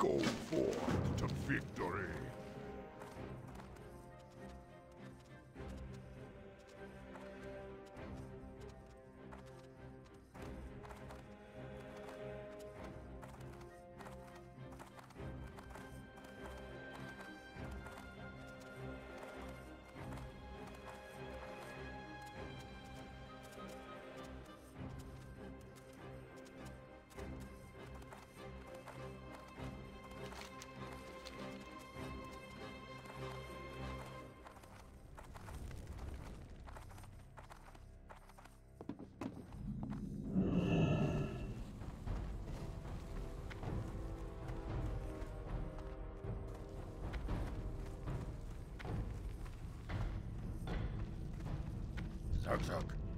Go forth to victory. Tug Tug.